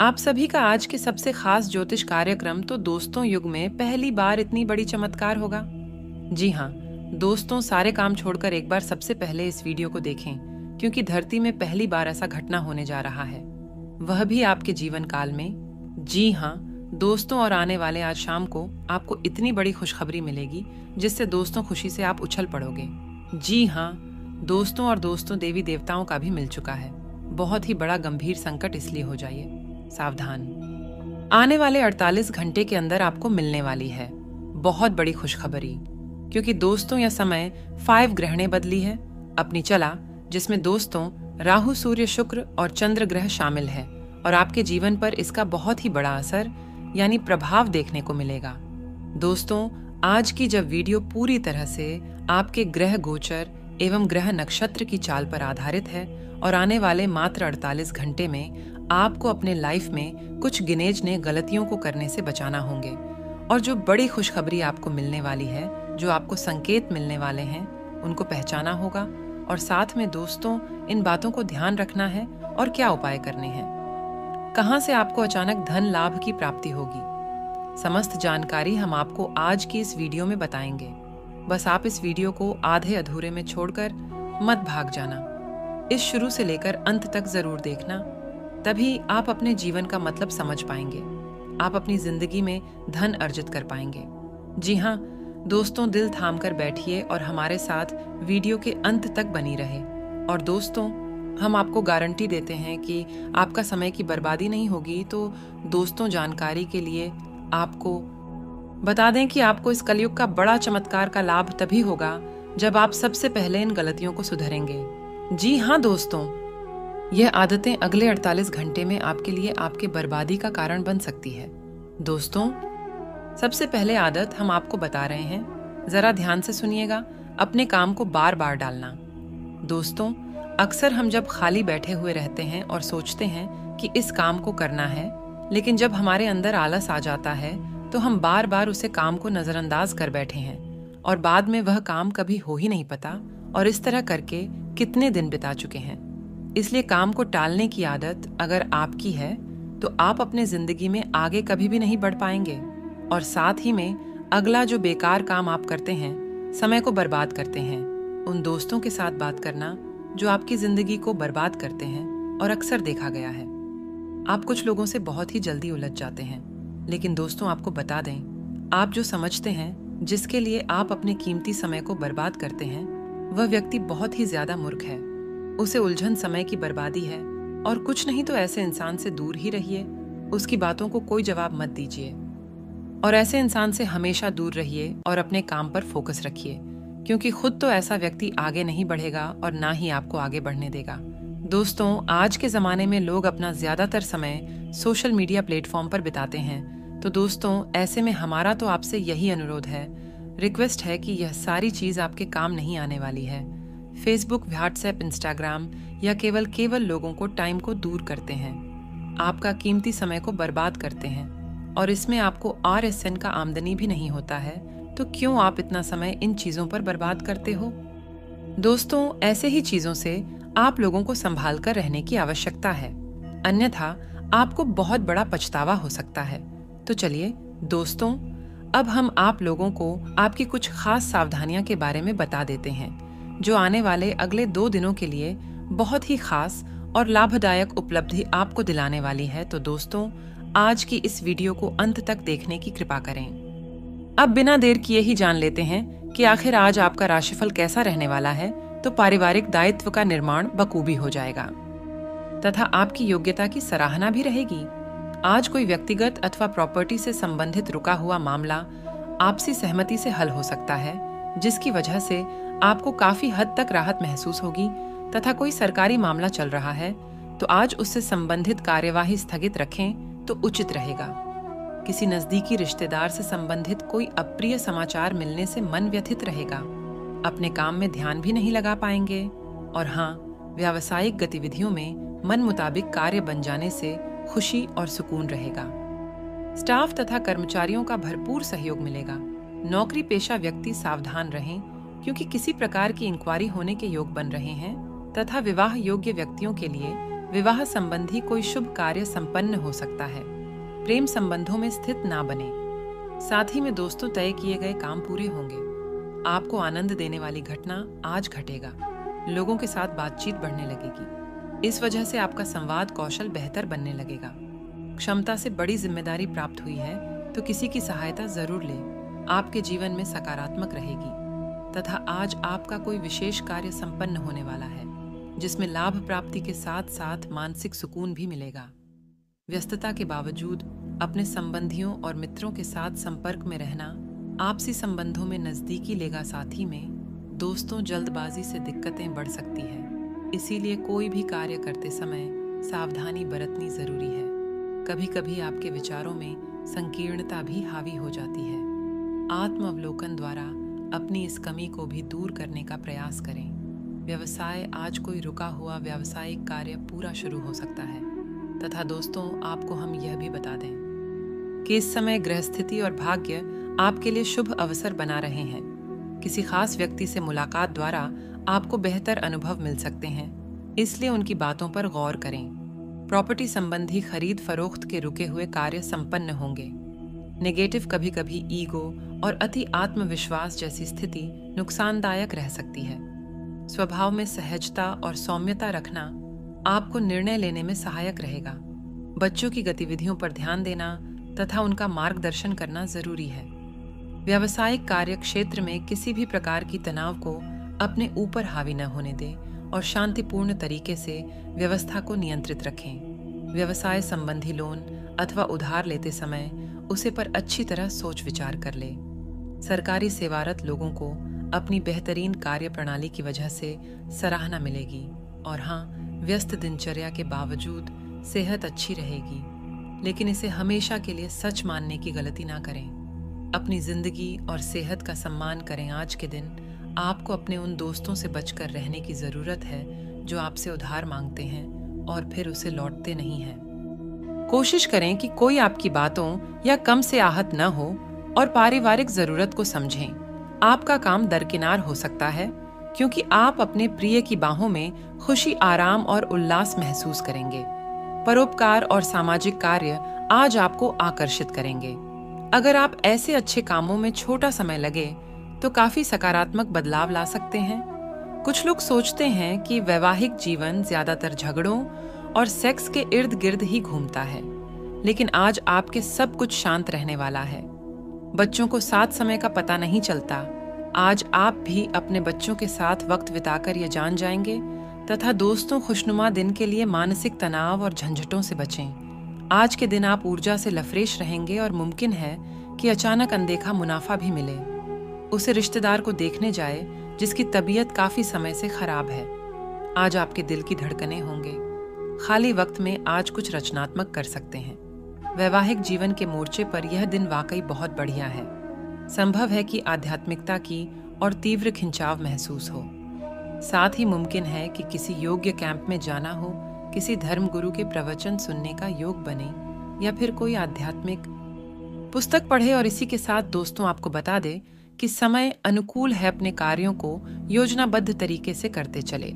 आप सभी का आज के सबसे खास ज्योतिष कार्यक्रम तो दोस्तों युग में पहली बार इतनी बड़ी चमत्कार होगा। जी हाँ दोस्तों सारे काम छोड़कर एक बार सबसे पहले इस वीडियो को देखें, क्योंकि धरती में पहली बार ऐसा घटना होने जा रहा है। वह भी आपके जीवन काल में। जी हाँ दोस्तों और आने वाले आज शाम को आपको इतनी बड़ी खुशखबरी मिलेगी, जिससे दोस्तों खुशी से आप उछल पड़ोगे। जी हाँ दोस्तों और दोस्तों देवी देवताओं का भी मिल चुका है। बहुत ही बड़ा गंभीर संकट इसलिए हो जाइए। सावधान। आने वाले 48 घंटे के अंदर आपको मिलने वाली है। बहुत बड़ी खुशखबरी, क्योंकि दोस्तों या समय फाइव ग्रहणें बदली है। अपनी चला, जिसमें दोस्तों राहु, सूर्य, शुक्र और चंद्र ग्रह शामिल है, और आपके जीवन पर इसका बहुत ही बड़ा असर, यानी प्रभाव देखने को मिलेगा। दोस्तों, आज की जब वीडियो पूरी तरह से आपके ग्रह गोचर एवं ग्रह नक्षत्र की चाल पर आधारित है, और आने वाले मात्र 48 घंटे में आपको अपने लाइफ में कुछ गिनेज ने गलतियों को करने से बचाना होंगे। और जो बड़ी खुशखबरी आपको मिलने वाली है, जो आपको संकेत मिलने वाले हैं, उनको पहचाना होगा। और साथ में दोस्तों, इन बातों को ध्यान रखना है और क्या उपाय करने हैं। कहाँ से आपको अचानक धन लाभ की प्राप्ति होगी? समस्त जानकारी हम आपको आज की इस वीडियो में बताएँगे। बस आप इस वीडियो को आधे अधूरे में छोड़कर मत भाग जाना। इस शुरू से लेकर अंत तक ज़रूर देखना। तभी आप अपने जीवन का मतलब समझ पाएँगे। आप अपनी ज़िंदगी में धन अर्जित कर पाएँगे। जी हाँ दोस्तों दिल थाम कर बैठिए और हमारे साथ वीडियो के अंत तक बनी रहे। और दोस्तों, हम आपको गारंटी देते हैं कि आपका समय की बर्बादी नहीं होगी तो दोस्तों जानकारी के लिए आपको बता दें कि आपको इस कलयुग का बड़ा चमत्कार का लाभ तभी होगा जब आप सबसे पहले इन गलतियों को सुधरेंगे। जी हाँ दोस्तों। यह आदतें अगले 48 घंटे में आपके लिए आपके बर्बादी का कारण बन सकती है। दोस्तों, सबसे पहले आदत हम आपको बता रहे हैं, जरा ध्यान से सुनिएगा, अपने काम को बार बार डालना। दोस्तों, अक्सर हम जब खाली बैठे हुए रहते हैं और सोचते हैं कि इस काम को करना है, लेकिन जब हमारे अंदर आलस आ जाता है तो हम बार बार उसे काम को नजरअंदाज कर बैठे हैं, और बाद में वह काम कभी हो ही नहीं पता, और इस तरह करके कितने दिन बिता चुके हैं। इसलिए काम को टालने की आदत अगर आपकी है तो आप अपने ज़िंदगी में आगे कभी भी नहीं बढ़ पाएँगे। और साथ ही में, अगला जो बेकार काम आप करते हैं, समय को बर्बाद करते हैं। उन दोस्तों के साथ बात करना, जो आपकी ज़िंदगी को बर्बाद करते हैं और अक्सर देखा गया है। आप कुछ लोगों से बहुत ही जल्दी उलझ जाते हैं, लेकिन दोस्तों आपको बता दें, आप जो समझते हैं, जिसके लिए आप अपने कीमती समय को बर्बाद करते हैं, वह व्यक्ति बहुत ही ज़्यादा मूर्ख है। उसे उलझन समय की बर्बादी है। और कुछ नहीं तो ऐसे इंसान से दूर ही रहिए। उसकी बातों को कोई जवाब मत दीजिए। और ऐसे इंसान से हमेशा दूर रहिए और अपने काम पर फोकस रखिए। क्योंकि खुद तो ऐसा व्यक्ति आगे नहीं बढ़ेगा और ना ही आपको आगे बढ़ने देगा। दोस्तों, आज के ज़माने में लोग अपना ज़्यादातर समय सोशल मीडिया प्लेटफॉर्म पर बिताते हैं। तो दोस्तों, ऐसे में हमारा तो आपसे यही अनुरोध है। रिक्वेस्ट है कि यह सारी चीज़ आपके काम नहीं आने वाली है। फेसबुक व्हाट्सएप इंस्टाग्राम या केवल केवल लोगों को टाइम को दूर करते हैं। आपका कीमती समय को बर्बाद करते हैं और इसमें आपको आर एस एन का आमदनी भी नहीं होता है तो क्यों आप इतना समय इन चीज़ों पर बर्बाद करते हो? दोस्तों, ऐसे ही चीज़ों से आप लोगों को संभाल कर रहने की आवश्यकता है। अन्यथा, आपको बहुत बड़ा पछतावा हो सकता है। तो चलिए, दोस्तों, अब हम आप लोगों को आपकी कुछ खास सावधानियाँ के बारे में बता देते हैं। जो आने वाले अगले दो दिनों के लिए बहुत ही खास और लाभदायक उपलब्धि आपको दिलाने वाली है तो दोस्तों, आज की इस वीडियो को अंत तक देखने की कृपा करें। अब बिना देर किए ही जान लेते हैं कि आखिर आज आपका राशिफल कैसा रहने वाला है तो पारिवारिक दायित्व का निर्माण बखूबी हो जाएगा। तथा आपकी योग्यता की सराहना भी रहेगी। आज कोई व्यक्तिगत अथवा प्रॉपर्टी से संबंधित रुका हुआ मामला आपसी सहमति से हल हो सकता है, जिसकी वजह से आपको काफ़ी हद तक राहत महसूस होगी, तथा कोई सरकारी मामला चल रहा है तो आज उससे संबंधित कार्यवाही स्थगित रखें तो उचित रहेगा। किसी नजदीकी रिश्तेदार से संबंधित कोई अप्रिय समाचार मिलने से मन व्यथित रहेगा। अपने काम में ध्यान भी नहीं लगा पाएँगे। और हाँ व्यावसायिक गतिविधियों में मन मुताबिक कार्य बन जाने से खुशी और सुकून रहेगा। स्टाफ तथा कर्मचारियों का भरपूर सहयोग मिलेगा। नौकरी पेशा व्यक्ति सावधान रहें क्योंकि किसी प्रकार की इंक्वायरी होने के योग बन रहे हैं, तथा विवाह योग्य व्यक्तियों के लिए विवाह संबंधी कोई शुभ कार्य संपन्न हो सकता है। प्रेम संबंधों में स्थित ना बने। साथ ही में दोस्तों, तय किए गए काम पूरे होंगे। आपको आनंद देने वाली घटना आज घटेगा। लोगों के साथ बातचीत बढ़ने लगेगी। इस वजह से आपका संवाद कौशल बेहतर बनने लगेगा। क्षमता से बड़ी ज़िम्मेदारी प्राप्त हुई है तो किसी की सहायता ज़रूर ले। आपके जीवन में सकारात्मक रहेगी। तथा आज आपका कोई विशेष कार्य संपन्न होने वाला है, जिसमें लाभ प्राप्ति के साथ साथ मानसिक सुकून भी मिलेगा। व्यस्तता के बावजूद अपने संबंधियों और मित्रों के साथ संपर्क में रहना, आपसी संबंधों में नजदीकी लेगा साथ ही में, दोस्तों जल्दबाजी से दिक्कतें बढ़ सकती है। इसीलिए कोई भी कार्य करते समय सावधानी बरतनी ज़रूरी है। कभी कभी आपके विचारों में संकीर्णता भी हावी हो जाती है। आत्म अवलोकन द्वारा अपनी इस कमी को भी दूर करने का प्रयास करें। व्यवसाय आज कोई रुका हुआ व्यावसायिक कार्य पूरा शुरू हो सकता है। तथा दोस्तों, आपको हम यह भी बता दें कि इस समय गृहस्थिति और भाग्य आपके लिए शुभ अवसर बना रहे हैं। किसी खास व्यक्ति से मुलाकात द्वारा आपको बेहतर अनुभव मिल सकते हैं। इसलिए उनकी बातों पर गौर करें। प्रॉपर्टी संबंधी खरीद फरोख्त के रुके हुए कार्य संपन्न होंगे। नेगेटिव कभी कभी ईगो और अति आत्मविश्वास जैसी स्थिति नुकसानदायक रह सकती है। स्वभाव में सहजता और सौम्यता रखना आपको निर्णय लेने में सहायक रहेगा। बच्चों की गतिविधियों पर ध्यान देना तथा उनका मार्गदर्शन करना ज़रूरी है। व्यावसायिक कार्य क्षेत्र में किसी भी प्रकार की तनाव को अपने ऊपर हावी न होने दें और शांतिपूर्ण तरीके से व्यवस्था को नियंत्रित रखें। व्यवसाय संबंधी लोन अथवा उधार लेते समय उसे पर अच्छी तरह सोच विचार कर ले। सरकारी सेवारत लोगों को अपनी बेहतरीन कार्य प्रणाली की वजह से सराहना मिलेगी और हाँ व्यस्त दिनचर्या के बावजूद सेहत अच्छी रहेगी। लेकिन इसे हमेशा के लिए सच मानने की गलती ना करें। अपनी ज़िंदगी और सेहत का सम्मान करें आज के दिन। आपको अपने उन दोस्तों से बचकर रहने की ज़रूरत है जो आपसे उधार मांगते हैं और फिर उसे लौटते नहीं हैं। कोशिश करें कि कोई आपकी बातों या कम से आहत न हो और पारिवारिक ज़रूरत को समझें। आपका काम दरकिनार हो सकता है, क्योंकि आप अपने प्रिय की बाहों में खुशी, आराम और उल्लास महसूस करेंगे। परोपकार और सामाजिक कार्य आज आपको आकर्षित करेंगे। अगर आप ऐसे अच्छे कामों में छोटा समय लगे तो काफ़ी सकारात्मक बदलाव ला सकते हैं। कुछ लोग सोचते हैं कि वैवाहिक जीवन ज़्यादातर झगड़ों और सेक्स के इर्द गिर्द ही घूमता है। लेकिन आज आपके सब कुछ शांत रहने वाला है। बच्चों को सात समय का पता नहीं चलता। आज आप भी अपने बच्चों के साथ वक्त बिताकर यह जान जाएँगे तथा दोस्तों खुशनुमा दिन के लिए मानसिक तनाव और झंझटों से बचें। आज के दिन आप ऊर्जा से लफरेश रहेंगे और मुमकिन है कि अचानक अनदेखा मुनाफा भी मिले। उसे रिश्तेदार को देखने जाए, जिसकी तबीयत काफ़ी समय से खराब है। आज आपके दिल की धड़कनें होंगे। खाली वक्त में आज कुछ रचनात्मक कर सकते हैं। वैवाहिक जीवन के मोर्चे पर यह दिन वाकई बहुत बढ़िया है। संभव है कि आध्यात्मिकता की और तीव्र खिंचाव महसूस हो। साथ ही मुमकिन है कि किसी योग्य कैंप में जाना हो, किसी धर्म गुरु के प्रवचन सुनने का योग बने, या फिर कोई आध्यात्मिक पुस्तक पढ़े और इसी के साथ दोस्तों आपको बता दे कि समय अनुकूल है अपने कार्यों को योजनाबद्ध तरीके से करते चले।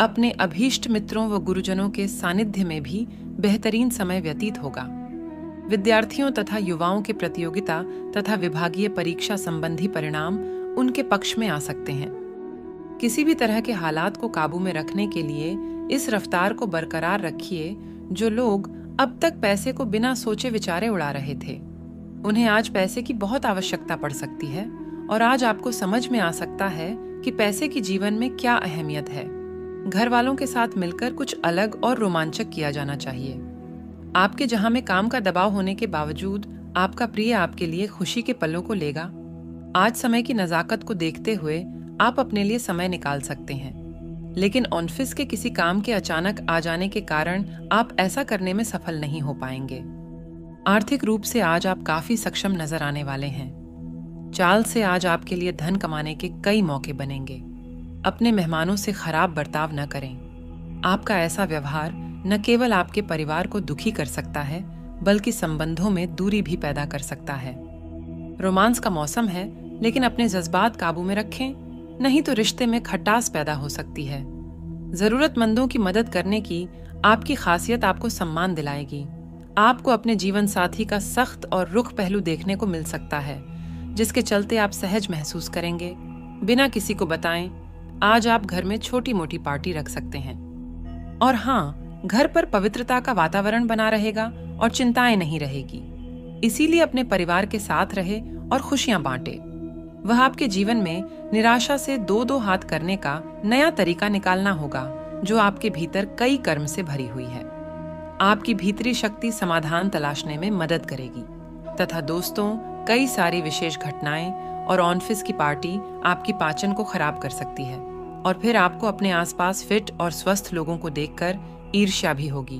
अपने अभीष्ट मित्रों व गुरुजनों के सानिध्य में भी बेहतरीन समय व्यतीत होगा। विद्यार्थियों तथा युवाओं के प्रतियोगिता तथा विभागीय परीक्षा संबंधी परिणाम उनके पक्ष में आ सकते हैं। किसी भी तरह के हालात को काबू में रखने के लिए इस रफ्तार को बरकरार रखिए जो लोग अब तक पैसे को बिना सोचे विचारे उड़ा रहे थे। उन्हें आज पैसे की बहुत आवश्यकता पड़ सकती है और आज आपको समझ में आ सकता है कि पैसे की जीवन में क्या अहमियत है। घर वालों के साथ मिलकर कुछ अलग और रोमांचक किया जाना चाहिए। आपके जहाँ में काम का दबाव होने के बावजूद आपका प्रिय आपके लिए खुशी के पलों को लेगा। आज समय की नजाकत को देखते हुए आप अपने लिए समय निकाल सकते हैं। लेकिन ऑफ़िस के किसी काम के अचानक आ जाने के कारण आप ऐसा करने में सफल नहीं हो पाएँगे। आर्थिक रूप से आज आप काफ़ी सक्षम नज़र आने वाले हैं। चाल से आज आपके लिए धन कमाने के कई मौके बनेंगे। अपने मेहमानों से खराब बर्ताव न करें। आपका ऐसा व्यवहार न केवल आपके परिवार को दुखी कर सकता है, बल्कि संबंधों में दूरी भी पैदा कर सकता है। रोमांस का मौसम है, लेकिन अपने जज्बात काबू में रखें, नहीं तो रिश्ते में खटास पैदा हो सकती है। जरूरतमंदों की मदद करने की आपकी खासियत आपको सम्मान दिलाएगी। आपको अपने जीवन साथी का सख्त और रुख पहलू देखने को मिल सकता है, जिसके चलते आप सहज महसूस करेंगे। बिना किसी को बताएँ आज आप घर में छोटी मोटी पार्टी रख सकते हैं। और हाँ घर पर पवित्रता का वातावरण बना रहेगा और चिंताएँ नहीं रहेगी। इसीलिए अपने परिवार के साथ रहे और खुशियाँ बांटे। वह आपके जीवन में निराशा से दो दो हाथ करने का नया तरीका निकालना होगा, जो आपके भीतर कई कर्म से भरी हुई है। आपकी भीतरी शक्ति समाधान तलाशने में मदद करेगी। तथा दोस्तों, कई सारी विशेष घटनाएँ और ऑनफिस की पार्टी आपकी पाचन को खराब कर सकती है और फिर आपको अपने आसपास फिट और स्वस्थ लोगों को देखकर ईर्ष्या भी होगी।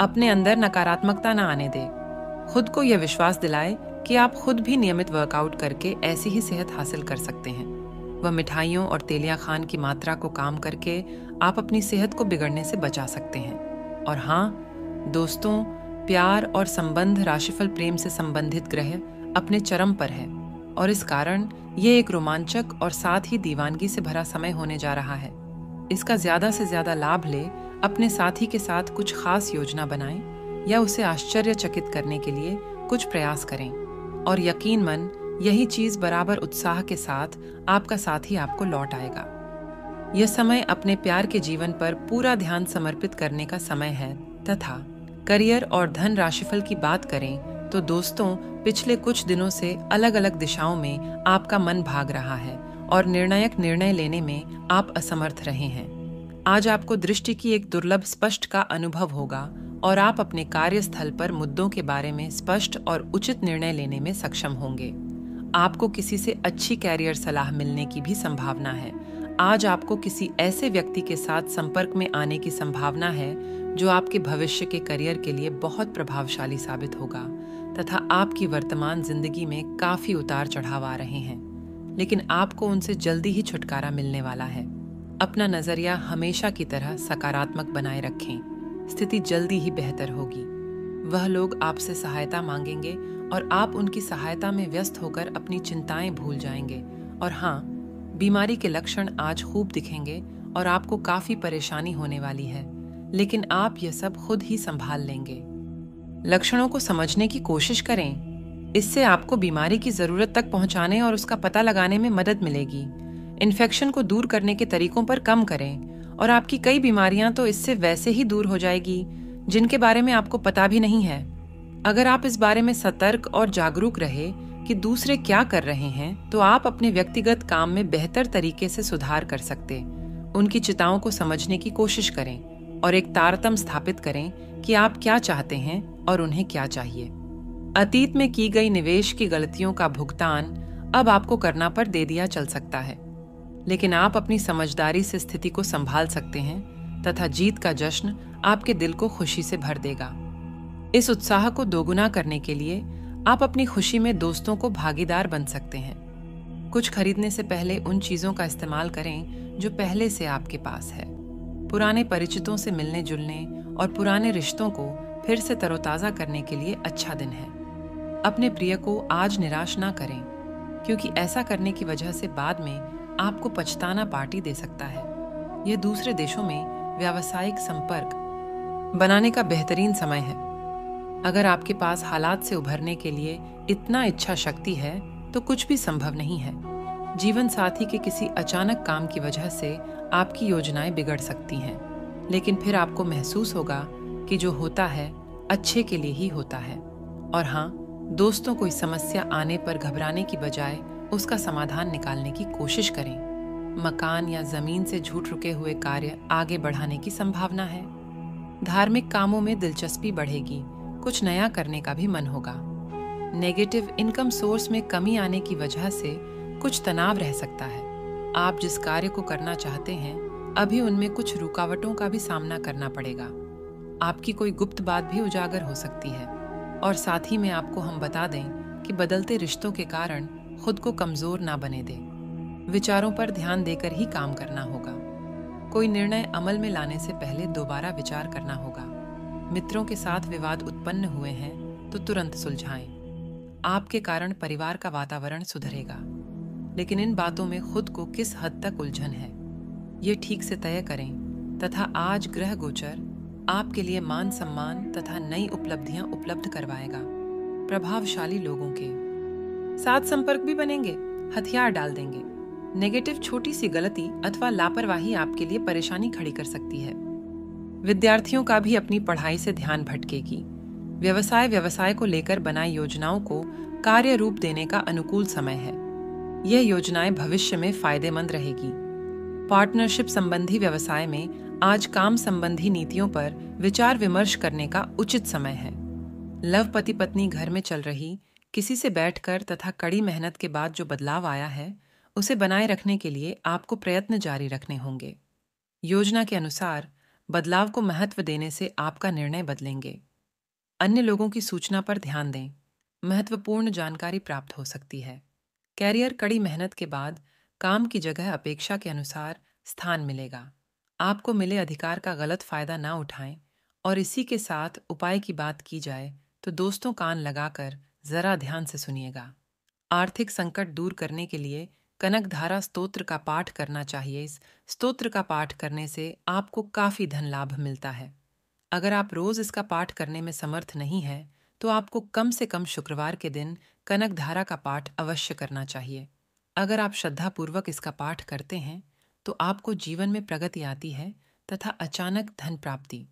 अपने अंदर नकारात्मकता न आने दे। खुद को यह विश्वास दिलाए कि आप खुद भी नियमित वर्कआउट करके ऐसी ही सेहत हासिल कर सकते हैं। वह मिठाइयों और तेलिया खान की मात्रा को काम करके आप अपनी सेहत को बिगड़ने से बचा सकते हैं। और हाँ दोस्तों, प्यार और संबंध राशिफल प्रेम से संबंधित ग्रह अपने चरम पर है। और इस कारण ये एक रोमांचक और साथ ही दीवानगी से भरा समय होने जा रहा है। इसका ज़्यादा से ज़्यादा लाभ ले अपने साथी के साथ कुछ खास योजना बनाएँ या उसे आश्चर्यचकित करने के लिए कुछ प्रयास करें। और यकीन मन, यही चीज़ बराबर उत्साह के साथ आपका साथी आपको लौट आएगा। यह समय अपने प्यार के जीवन पर पूरा ध्यान समर्पित करने का समय है। तथा करियर और धन राशिफल की बात करें तो दोस्तों, पिछले कुछ दिनों से अलग अलग दिशाओं में आपका मन भाग रहा है और निर्णायक निर्णय लेने में आप असमर्थ रहे हैं। आज आपको दृष्टि की एक दुर्लभ स्पष्ट का अनुभव होगा और आप अपने कार्यस्थल पर मुद्दों के बारे में स्पष्ट और उचित निर्णय लेने में सक्षम होंगे। आपको किसी से अच्छी कैरियर सलाह मिलने की भी संभावना है। आज आपको किसी ऐसे व्यक्ति के साथ संपर्क में आने की संभावना है जो आपके भविष्य के करियर के लिए बहुत प्रभावशाली साबित होगा। तथा आपकी वर्तमान ज़िंदगी में काफ़ी उतार चढ़ाव आ रहे हैं। लेकिन आपको उनसे जल्दी ही छुटकारा मिलने वाला है। अपना नज़रिया हमेशा की तरह सकारात्मक बनाए रखें। स्थिति जल्दी ही बेहतर होगी। वह लोग आपसे सहायता मांगेंगे और आप उनकी सहायता में व्यस्त होकर अपनी चिंताएँ भूल जाएँगे। और हाँ बीमारी के लक्षण आज खूब दिखेंगे और आपको काफ़ी परेशानी होने वाली है। लेकिन आप यह सब खुद ही संभाल लेंगे। लक्षणों को समझने की कोशिश करें। इससे आपको बीमारी की ज़रूरत तक पहुँचाने और उसका पता लगाने में मदद मिलेगी। इन्फेक्शन को दूर करने के तरीकों पर कम करें और आपकी कई बीमारियाँ तो इससे वैसे ही दूर हो जाएगी, जिनके बारे में आपको पता भी नहीं है। अगर आप इस बारे में सतर्क और जागरूक रहे कि दूसरे क्या कर रहे हैं तो आप अपने व्यक्तिगत काम में बेहतर तरीके से सुधार कर सकते। उनकी चिताओं को समझने की कोशिश करें। और एक तारतम स्थापित करें कि आप क्या चाहते हैं और उन्हें क्या चाहिए। अतीत में की गई निवेश की गलतियों का भुगतान अब आपको करना पर दे दिया चल सकता है। लेकिन आप अपनी समझदारी से स्थिति को संभाल सकते हैं तथा जीत का जश्न आपके दिल को खुशी से भर देगा। इस उत्साह को दोगुना करने के लिए आप अपनी खुशी में दोस्तों को भागीदार बन सकते हैं। कुछ खरीदने से पहले उन चीज़ों का इस्तेमाल करें जो पहले से आपके पास है। पुराने परिचितों से मिलने जुलने और पुराने रिश्तों को फिर से तरोताज़ा करने के लिए अच्छा दिन है। अपने प्रिय को आज निराश ना करें, क्योंकि ऐसा करने की वजह से बाद में आपको पछताना पार्टी दे सकता है। यह दूसरे देशों में व्यावसायिक संपर्क बनाने का बेहतरीन समय है। अगर आपके पास हालात से उभरने के लिए इतना इच्छा शक्ति है तो कुछ भी संभव नहीं है। जीवन साथी के किसी अचानक काम की वजह से आपकी योजनाएँ बिगड़ सकती हैं। लेकिन फिर आपको महसूस होगा कि जो होता है, अच्छे के लिए ही होता है। और हाँ दोस्तों कोई समस्या आने पर घबराने की बजाय उसका समाधान निकालने की कोशिश करें। मकान या ज़मीन से झूठ रुके हुए कार्य आगे बढ़ाने की संभावना है। धार्मिक कामों में दिलचस्पी बढ़ेगी, कुछ नया करने का भी मन होगा। नेगेटिव इनकम सोर्स में कमी आने की वजह से कुछ तनाव रह सकता है। आप जिस कार्य को करना चाहते हैं, अभी उनमें कुछ रुकावटों का भी सामना करना पड़ेगा। आपकी कोई गुप्त बात भी उजागर हो सकती है। और साथ ही में आपको हम बता दें कि बदलते रिश्तों के कारण खुद को कमज़ोर ना बने दें। विचारों पर ध्यान देकर ही काम करना होगा। कोई निर्णय अमल में लाने से पहले दोबारा विचार करना होगा। मित्रों के साथ विवाद उत्पन्न हुए हैं तो तुरंत सुलझाएँ। आपके कारण परिवार का वातावरण सुधरेगा। लेकिन इन बातों में खुद को किस हद तक उलझन है? ये ठीक से तय करें, तथा आज ग्रह गोचर आपके लिए मान सम्मान तथा नई उपलब्धियाँ उपलब्ध करवाएगा। प्रभावशाली लोगों के साथ संपर्क भी बनेंगे, हथियार डाल देंगे। नेगेटिव छोटी सी गलती अथवा लापरवाही आपके लिए परेशानी खड़ी कर सकती है। विद्यार्थियों का भी अपनी पढ़ाई से ध्यान भटकेगी। व्यवसाय व्यवसाय को लेकर बनाई योजनाओं को कार्य रूप देने का अनुकूल समय है। यह योजनाएँ भविष्य में फ़ायदेमंद रहेगी। पार्टनरशिप संबंधी व्यवसाय में आज काम संबंधी नीतियों पर विचार विमर्श करने का उचित समय है। लव पति पत्नी घर में चल रही, किसी से बैठकर तथा कड़ी मेहनत के बाद जो बदलाव आया है, उसे बनाए रखने के लिए आपको प्रयत्न जारी रखने होंगे। योजना के अनुसार, बदलाव को महत्व देने से आपका निर्णय बदलेंगे। अन्य लोगों की सूचना पर ध्यान दें। महत्वपूर्ण जानकारी प्राप्त हो सकती है। कैरियर कड़ी मेहनत के बाद काम की जगह अपेक्षा के अनुसार स्थान मिलेगा। आपको मिले अधिकार का गलत फ़ायदा ना उठाएँ और इसी के साथ उपाय की बात की जाए तो दोस्तों कान लगाकर जरा ध्यान से सुनिएगा। आर्थिक संकट दूर करने के लिए कनक धारा स्तोत्र का पाठ करना चाहिए। इस स्तोत्र का पाठ करने से आपको काफ़ी धन लाभ मिलता है। अगर आप रोज इसका पाठ करने में समर्थ नहीं है तो आपको कम से कम शुक्रवार के दिन कनक धारा का पाठ अवश्य करना चाहिए। अगर आप श्रद्धापूर्वक इसका पाठ करते हैं तो आपको जीवन में प्रगति आती है तथा अचानक धन प्राप्ति।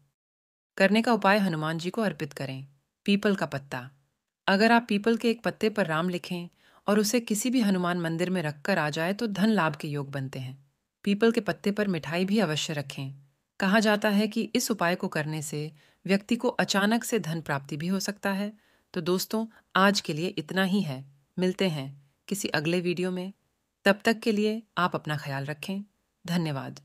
करने का उपाय हनुमान जी को अर्पित करें। पीपल का पत्ता। अगर आप पीपल के एक पत्ते पर राम लिखें और उसे किसी भी हनुमान मंदिर में रखकर आ जाए तो धन लाभ के योग बनते हैं। पीपल के पत्ते पर मिठाई भी अवश्य रखें। कहा जाता है कि इस उपाय को करने से व्यक्ति को अचानक से धन प्राप्ति भी हो सकता है तो दोस्तों, आज के लिए इतना ही है। मिलते हैं किसी अगले वीडियो में। तब तक के लिए आप अपना ख्याल रखें। धन्यवाद।